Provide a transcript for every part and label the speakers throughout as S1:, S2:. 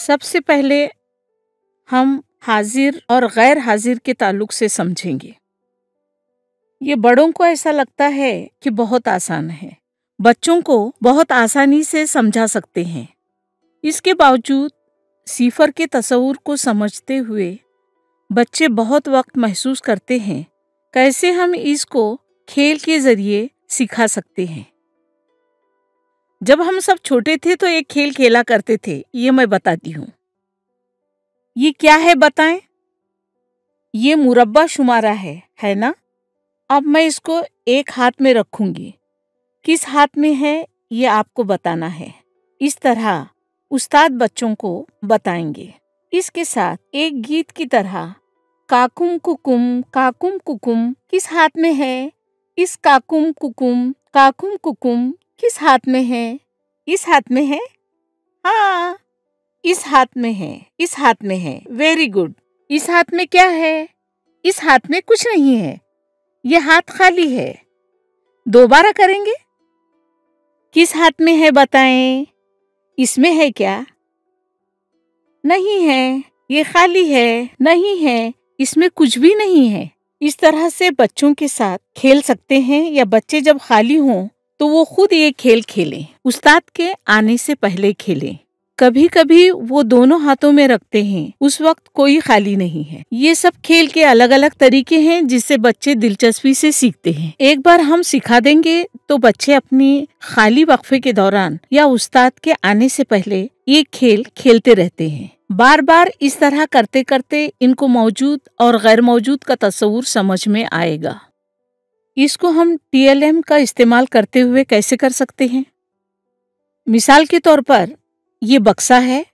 S1: सबसे पहले हम हाजिर और गैर हाजिर के ताल्लुक से समझेंगे। ये बड़ों को ऐसा लगता है कि बहुत आसान है। बच्चों को बहुत आसानी से समझा सकते हैं। इसके बावजूद सीफर के तस्वूर को समझते हुए बच्चे बहुत वक्त महसूस करते हैं, कैसे हम इसको खेल के ज़रिए सिखा सकते हैं। जब हम सब छोटे थे तो एक खेल खेला करते थे, ये मैं बताती हूँ। ये क्या है बताएँ? ये मुरब्बा शुमारा है है ना? अब मैं इसको एक हाथ में रखूँगी। किस हाथ में है, ये आपको बताना है। इस तरह उस्ताद बच्चों को बताएँगे। इसके साथ एक गीत की तरह, काकुम कुकुम काकुम कुकुम, किस हाथ में है? इस काकुम कुकुम काकुम कुकुम किस हाथ में है? इस हाथ में है? हाँ इस हाथ में है, इस हाथ में है। वेरी गुड इस हाथ में क्या है? इस हाथ में कुछ नहीं है। ये हाथ खाली है। दोबारा करेंगे? किस हाथ में है बताएँ? इसमें है क्या? नहीं है। ये खाली है। नहीं है। इसमें कुछ भी नहीं है। इस तरह से बच्चों के साथ खेल सकते हैं या बच्चे जब खाली हों तो वो खुद ये खेल खेलें। उस्ताद के आने से पहले खेलें। कभी कभी वो दोनों हाथों में रखते हैं। उस वक्त कोई खाली नहीं है। ये सब खेल के अलग अलग तरीके हैं जिससे बच्चे दिलचस्पी से सीखते हैं। एक बार हम सिखा देंगे तो बच्चे अपनी खाली वक्फे के दौरान या उस्ताद के आने से पहले ये खेल खेलते रहते हैं। बार बार इस तरह करते करते इनको मौजूद और गैर मौजूद का तस्वूर समझ में आएगा। इसको हम टीएलएम का इस्तेमाल करते हुए कैसे कर सकते हैं? मिसाल के तौर पर, ये बक्सा है।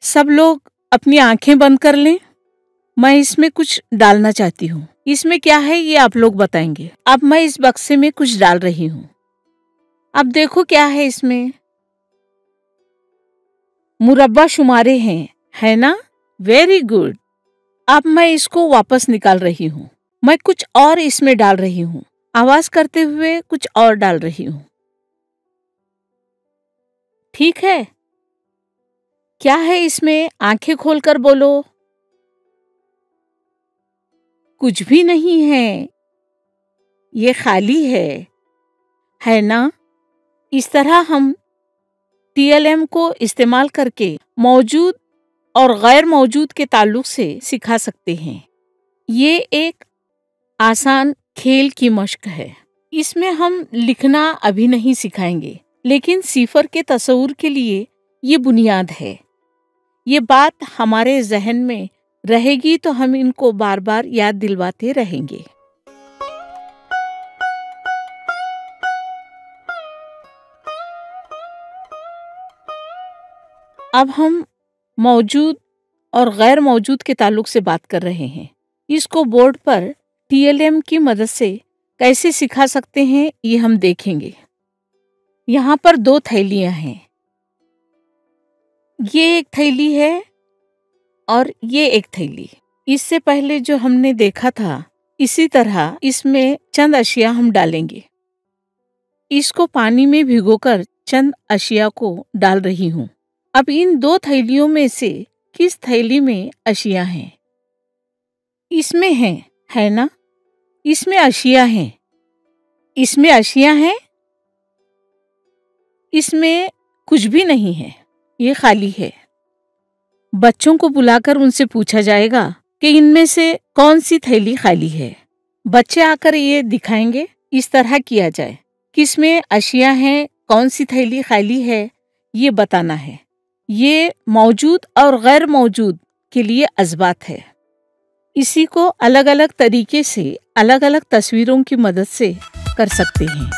S1: सब लोग अपनी आँखें बंद कर लें। मैं इसमें कुछ डालना चाहती हूँ। इसमें क्या है, ये आप लोग बताएँगे। अब मैं इस बक्से में कुछ डाल रही हूँ। अब देखो क्या है इसमें। मुरब्बा शुमारे हैं, है ना? वेरी गुड अब मैं इसको वापस निकाल रही हूँ। मैं कुछ और इसमें डाल रही हूँ। आवाज़ करते हुए कुछ और डाल रही हूँ। ठीक है। क्या है इसमें? आँखें खोलकर बोलो। कुछ भी नहीं है। ये खाली है। है ना? इस तरह हम टीएलएम को इस्तेमाल करके मौजूद और गैर मौजूद के ताल्लुक से सिखा सकते हैं। ये एक आसान खेल की मश्क है। इसमें हम लिखना अभी नहीं सिखाएँगे, लेकिन सिफर के तस्वूर के लिए ये बुनियाद है। ये बात हमारे जहन में रहेगी तो हम इनको बार बार याद दिलवाते रहेंगे। अब हम मौजूद और गैर मौजूद के ताल्लुक से बात कर रहे हैं। इसको बोर्ड पर टीएलएम की मदद से कैसे सिखा सकते हैं, ये हम देखेंगे। यहाँ पर दो थैलियाँ हैं। ये एक थैली है और ये एक थैली। इससे पहले जो हमने देखा था, इसी तरह इसमें चंद अशिया हम डालेंगे। इसको पानी में भिगोकर चंद अशिया को डाल रही हूँ। अब इन दो थैलियों में से किस थैली में अशिया हैं? इसमें है है ना? इसमें अशिया हैं। इसमें अशिया हैं। इसमें कुछ भी नहीं है। ये खाली है। बच्चों को बुलाकर उनसे पूछा जाएगा कि इनमें से कौन सी थैली खाली है। बच्चे आकर ये दिखाएँगे, इस तरह किया जाए। किसमें अशिया हैं, कौन सी थैली खाली है, ये बताना है। ये मौजूद और गैर मौजूद के लिए अजबात है। इसी को अलग अलग तरीके से अलग अलग तस्वीरों की मदद से कर सकते हैं।